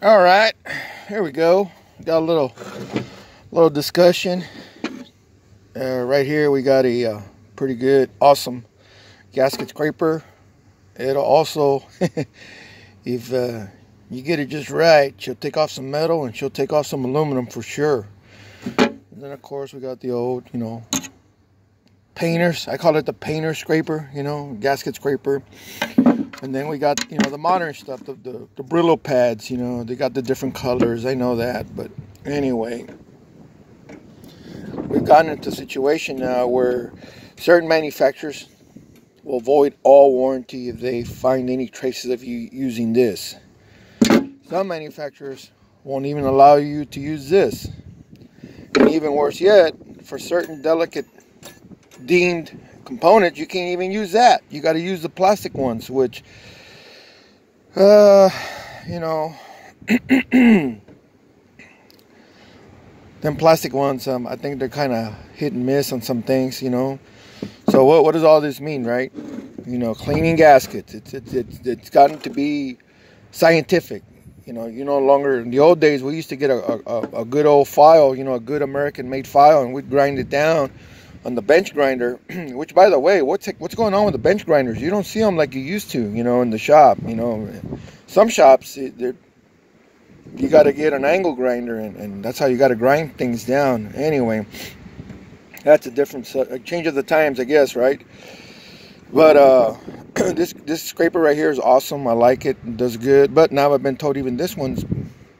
All right, here we go. Got a little, little discussion. Uh, right here, we got a uh, pretty good, awesome gasket scraper. It'll also, if uh, you get it just right, she'll take off some metal and she'll take off some aluminum for sure. And then, of course, we got the old, you know, painters. I call it the painter scraper, you know, gasket scraper. And then we got, you know, the modern stuff, the, the, the Brillo pads, you know, they got the different colors. I know that. But anyway, we've gotten into a situation now where certain manufacturers will void all warranty if they find any traces of you using this. Some manufacturers won't even allow you to use this. And even worse yet, for certain delicate deemed components, you can't even use that. You got to use the plastic ones, which, uh, you know, them plastic ones, um, I think they're kind of hit and miss on some things, you know. So what what does all this mean, right? You know, cleaning gaskets. It's it's it's, it's gotten to be scientific. You know, you no longer in the old days we used to get a, a, a good old file, you know, a good American made file, and we'd grind it down on the bench grinder, which by the way, what's what's going on with the bench grinders? You don't see them like you used to, you know, in the shop. You know, some shops you got to get an angle grinder, and, and that's how you got to grind things down. Anyway, that's a different a change of the times, I guess, right? But uh, this this scraper right here is awesome. I like it. it. Does good. But now I've been told even this one's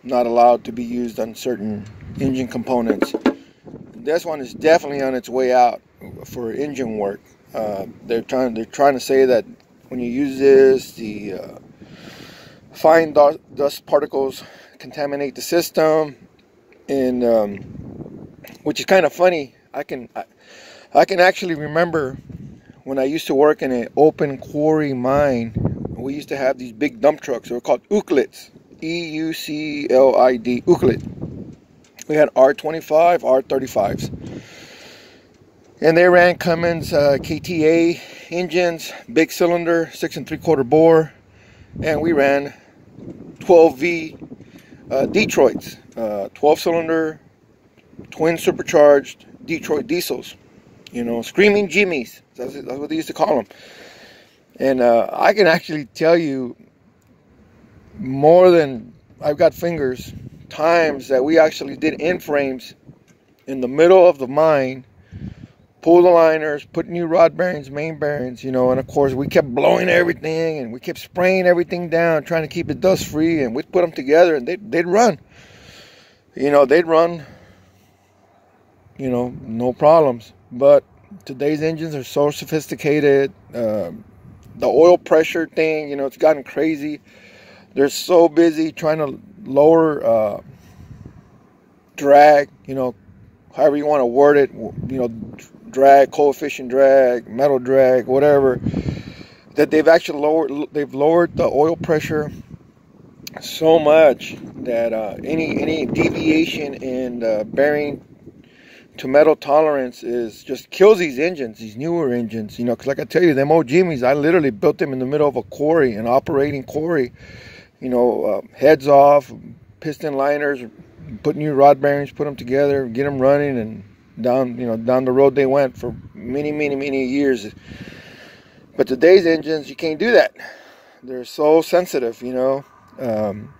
not allowed to be used on certain engine components this one is definitely on its way out for engine work. Uh, they're trying they're trying to say that when you use this, the uh, fine dust particles contaminate the system, and um, which is kind of funny. I can I, I can actually remember when I used to work in an open quarry mine. We used to have these big dump trucks. They were called Euclids. E U C L I D. Euclid we had R25, R35s. And they ran Cummins uh, KTA engines, big cylinder, six and three quarter bore. And we ran 12V uh, Detroits, uh, 12 cylinder, twin supercharged Detroit diesels. You know, screaming Jimmies. That's, that's what they used to call them. And uh, I can actually tell you more than I've got fingers times that we actually did end frames in the middle of the mine, pull the liners, put new rod bearings, main bearings, you know, and of course we kept blowing everything and we kept spraying everything down, trying to keep it dust free, and we'd put them together and they'd, they'd run. You know, they'd run, you know, no problems. But today's engines are so sophisticated. Uh, the oil pressure thing, you know, it's gotten crazy. They're so busy trying to lower uh, drag, you know, however you want to word it, you know, drag, coefficient drag, metal drag, whatever, that they've actually lowered, they've lowered the oil pressure so much that uh, any any deviation in bearing to metal tolerance is just kills these engines, these newer engines. You know, because like I tell you, them old Jimmys, I literally built them in the middle of a quarry, an operating quarry, you know, uh, heads off, piston liners, put new rod bearings, put them together, get them running, and down, you know, down the road they went for many, many, many years. But today's engines, you can't do that. They're so sensitive, you know. Um,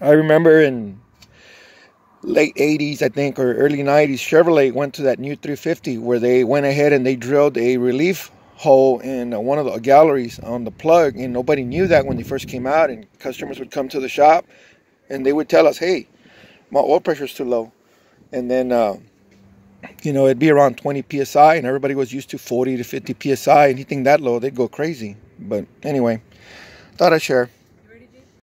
I remember in late 80s, I think, or early 90s, Chevrolet went to that new 350 where they went ahead and they drilled a relief hole in uh, one of the galleries on the plug, and nobody knew that when they first came out. And customers would come to the shop, and they would tell us, "Hey, my oil pressure is too low," and then. Uh, you know, it'd be around 20 psi, and everybody was used to 40 to 50 psi. Anything that low, they'd go crazy. But anyway, thought I'd share.